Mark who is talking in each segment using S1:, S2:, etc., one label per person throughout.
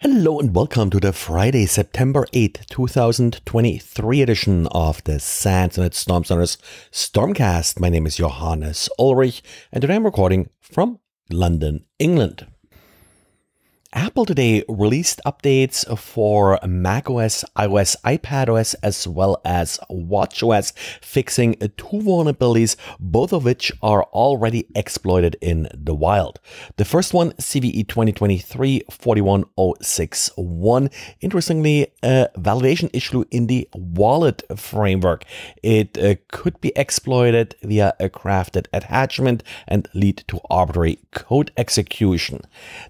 S1: Hello and welcome to the Friday, September 8th, 2023 edition of the SANS Internet Storm Center's Stormcast. My name is Johannes Ulrich and today I'm recording from London, England. Apple today released updates for macOS, iOS, iPadOS, as well as watchOS, fixing two vulnerabilities, both of which are already exploited in the wild. The first one, CVE 2023-41061, interestingly, a validation issue in the wallet framework. It uh, could be exploited via a crafted attachment and lead to arbitrary code execution.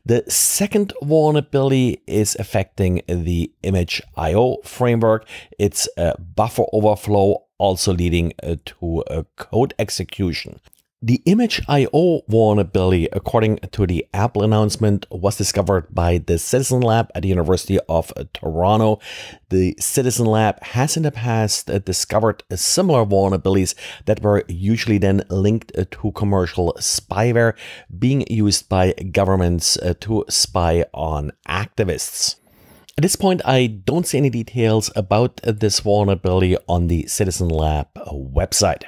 S1: The second vulnerability is affecting the image IO framework. It's a buffer overflow, also leading uh, to a code execution. The image IO vulnerability, according to the Apple announcement, was discovered by the Citizen Lab at the University of Toronto. The Citizen Lab has in the past uh, discovered similar vulnerabilities that were usually then linked uh, to commercial spyware being used by governments uh, to spy on activists. At this point, I don't see any details about this vulnerability on the Citizen Lab website.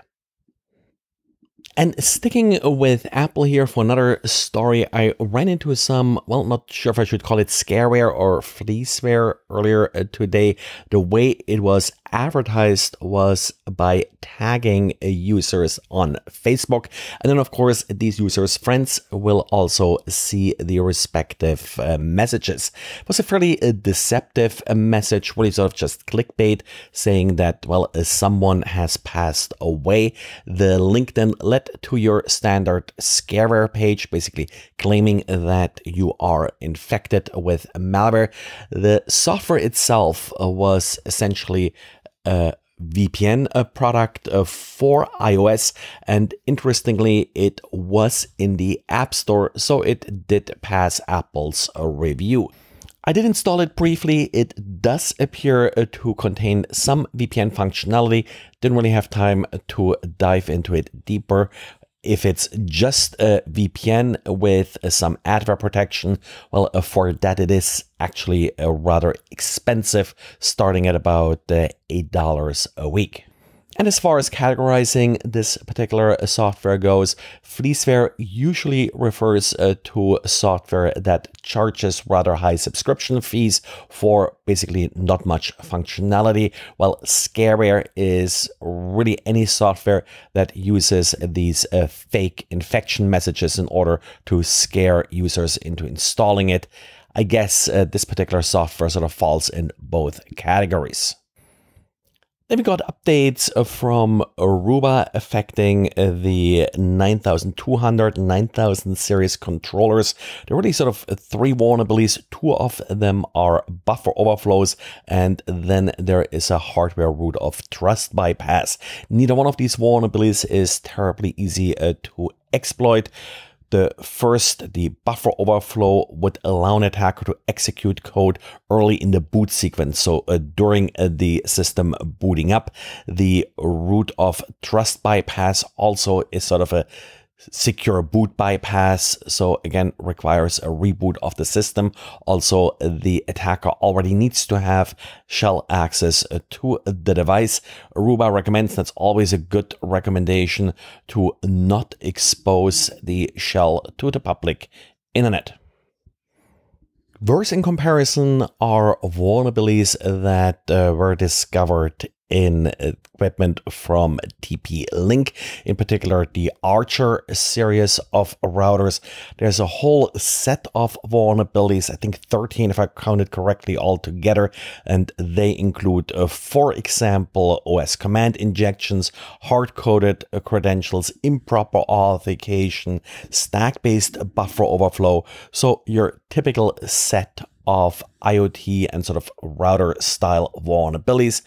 S1: And sticking with Apple here for another story, I ran into some, well, not sure if I should call it scareware or fleeceware earlier uh, today. The way it was advertised was by tagging users on Facebook. And then, of course, these users' friends will also see the respective uh, messages. It was a fairly uh, deceptive uh, message, really sort of just clickbait, saying that, well, uh, someone has passed away. The link then led to your standard scareware page, basically claiming that you are infected with malware. The software itself was essentially a VPN product uh, for iOS. And interestingly, it was in the App Store, so it did pass Apple's uh, review. I did install it briefly. It does appear uh, to contain some VPN functionality. Didn't really have time to dive into it deeper. If it's just a VPN with some adware protection, well, uh, for that it is actually uh, rather expensive, starting at about uh, $8 a week. And as far as categorizing this particular software goes, fleeceware usually refers uh, to software that charges rather high subscription fees for basically not much functionality, while scareware is really any software that uses these uh, fake infection messages in order to scare users into installing it. I guess uh, this particular software sort of falls in both categories. Then we got updates from Aruba affecting the 9200 9000 series controllers. There are really sort of three vulnerabilities. Two of them are buffer overflows, and then there is a hardware root of trust bypass. Neither one of these vulnerabilities is terribly easy uh, to exploit. The first, the buffer overflow would allow an attacker to execute code early in the boot sequence. So uh, during uh, the system booting up, the root of trust bypass also is sort of a secure boot bypass. So again, requires a reboot of the system. Also, the attacker already needs to have shell access to the device. Aruba recommends that's always a good recommendation to not expose the shell to the public internet. Worse in comparison are vulnerabilities that uh, were discovered in equipment from TP Link, in particular the Archer series of routers. There's a whole set of vulnerabilities, I think 13 if I counted correctly altogether, and they include, uh, for example, OS command injections, hard-coded credentials, improper authentication, stack-based buffer overflow. So your typical set of IoT and sort of router style vulnerabilities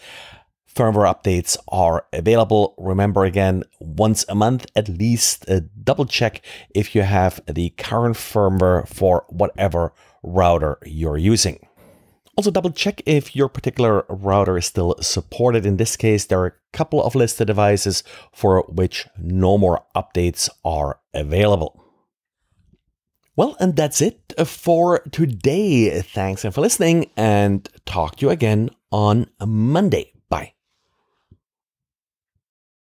S1: firmware updates are available. Remember again, once a month at least, uh, double check if you have the current firmware for whatever router you're using. Also double check if your particular router is still supported. In this case, there are a couple of listed devices for which no more updates are available. Well, and that's it for today. Thanks for listening and talk to you again on Monday.